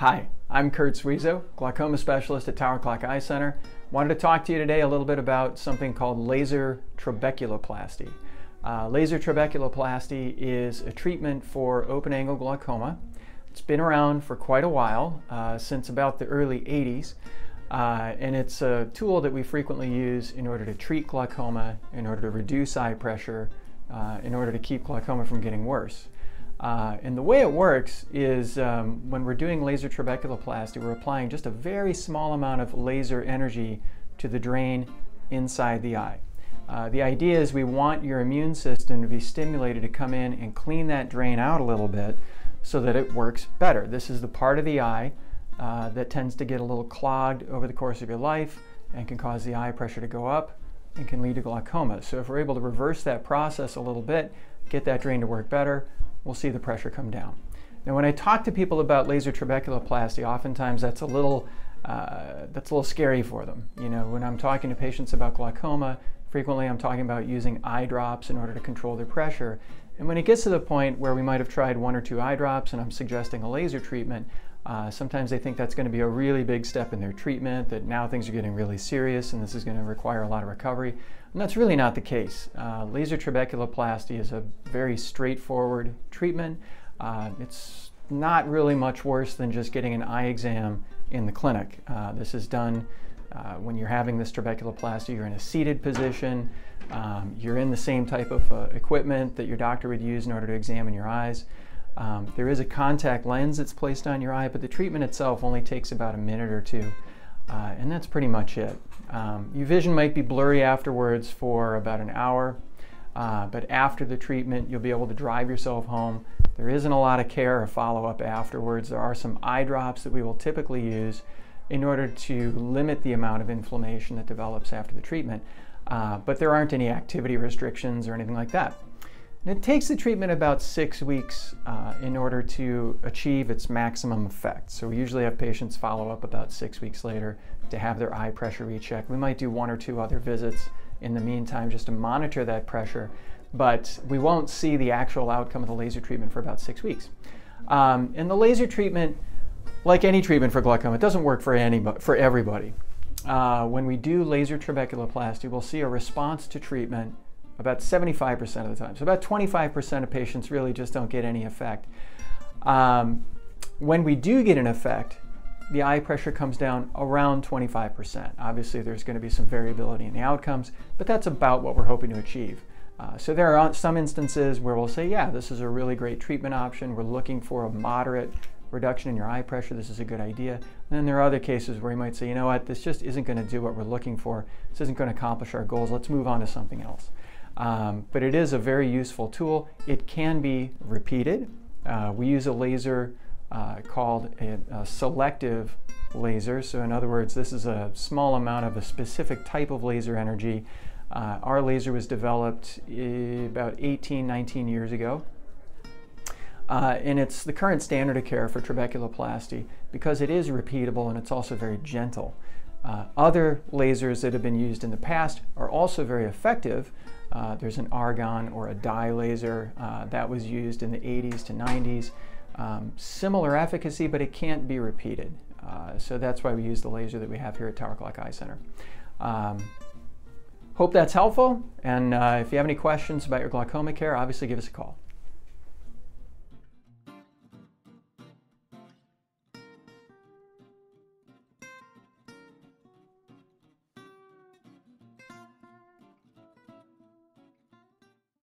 Hi, I'm Kurt Schwiesow, glaucoma specialist at Tower Clock Eye Center. Wanted to talk to you today a little bit about something called laser trabeculoplasty. Uh, laser trabeculoplasty is a treatment for open angle glaucoma. It's been around for quite a while, uh, since about the early 80s, uh, and it's a tool that we frequently use in order to treat glaucoma, in order to reduce eye pressure, uh, in order to keep glaucoma from getting worse. Uh, and the way it works is um, when we're doing laser trabeculoplasty, we're applying just a very small amount of laser energy to the drain inside the eye. Uh, the idea is we want your immune system to be stimulated to come in and clean that drain out a little bit so that it works better. This is the part of the eye uh, that tends to get a little clogged over the course of your life and can cause the eye pressure to go up and can lead to glaucoma. So if we're able to reverse that process a little bit, get that drain to work better, we'll see the pressure come down. Now, when I talk to people about laser trabeculoplasty, oftentimes that's a little uh, that's a little scary for them. You know, when I'm talking to patients about glaucoma, frequently I'm talking about using eye drops in order to control their pressure. And when it gets to the point where we might have tried one or two eye drops and I'm suggesting a laser treatment, uh, sometimes they think that's going to be a really big step in their treatment, that now things are getting really serious and this is going to require a lot of recovery. And that's really not the case. Uh, laser trabeculoplasty is a very straightforward treatment. Uh, it's not really much worse than just getting an eye exam in the clinic. Uh, this is done uh, when you're having this trabeculoplasty, you're in a seated position, um, you're in the same type of uh, equipment that your doctor would use in order to examine your eyes. Um, there is a contact lens that's placed on your eye, but the treatment itself only takes about a minute or two, uh, and that's pretty much it. Um, your vision might be blurry afterwards for about an hour, uh, but after the treatment, you'll be able to drive yourself home. There isn't a lot of care or follow up afterwards. There are some eye drops that we will typically use in order to limit the amount of inflammation that develops after the treatment, uh, but there aren't any activity restrictions or anything like that. And it takes the treatment about six weeks uh, in order to achieve its maximum effect. So we usually have patients follow up about six weeks later to have their eye pressure rechecked. We might do one or two other visits in the meantime just to monitor that pressure, but we won't see the actual outcome of the laser treatment for about six weeks. Um, and the laser treatment, like any treatment for glaucoma, it doesn't work for, anybody, for everybody. Uh, when we do laser trabeculoplasty, we'll see a response to treatment about 75% of the time. So about 25% of patients really just don't get any effect. Um, when we do get an effect, the eye pressure comes down around 25%. Obviously, there's going to be some variability in the outcomes, but that's about what we're hoping to achieve. Uh, so there are some instances where we'll say, yeah, this is a really great treatment option. We're looking for a moderate reduction in your eye pressure. This is a good idea. And then there are other cases where you might say, you know what, this just isn't going to do what we're looking for. This isn't going to accomplish our goals. Let's move on to something else. Um, but it is a very useful tool. It can be repeated. Uh, we use a laser uh, called a, a, selective laser. So in other words, this is a small amount of a specific type of laser energy. Uh, our laser was developed about 18, 19 years ago. Uh, and it's the current standard of care for trabeculoplasty because it is repeatable and it's also very gentle. Uh, other lasers that have been used in the past are also very effective. Uh, there's an argon or a dye laser uh, that was used in the 80s to 90s. Um, similar efficacy, but it can't be repeated. Uh, so that's why we use the laser that we have here at Tower Clock Eye Center. Um, hope that's helpful, and uh, if you have any questions about your glaucoma care, obviously give us a call.